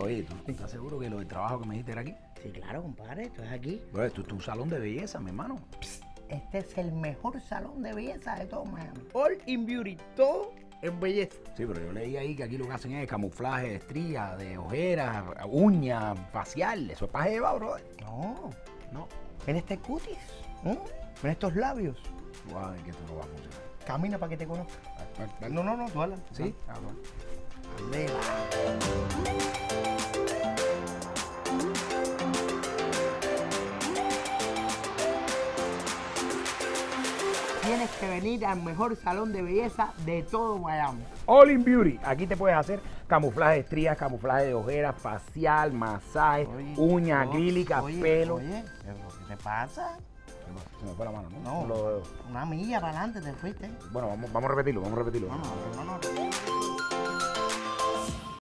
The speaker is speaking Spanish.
Oye, ¿tú estás seguro que lo del trabajo que me dijiste era aquí? Sí, claro, compadre, esto es aquí. Bueno, esto es tu salón de belleza, mi hermano. Este es el mejor salón de belleza de todo Miami. All in beauty, todo en belleza. Sí, pero yo leí ahí que aquí lo que hacen es camuflaje de estrías, de ojeras, uñas, facial. Eso es para Eva, bro. No, No. en este cutis, ¿eh? en estos labios. Guau, que esto no va a funcionar. Camina para que te conozca. Dale, dale. No, no, no, tú habla. ¿Sí? Ah, bueno. Tienes que venir al mejor salón de belleza de todo Miami. All in Beauty. Aquí te puedes hacer camuflaje de estrías, camuflaje de ojeras, facial, masaje, uñas oh, acrílicas, oye, pelo. Oye, ¿qué te pasa? Se me fue la mano, ¿no? No. lo. Una milla para adelante te fuiste. Bueno, vamos, vamos a repetirlo, vamos a repetirlo. No, no, no, no.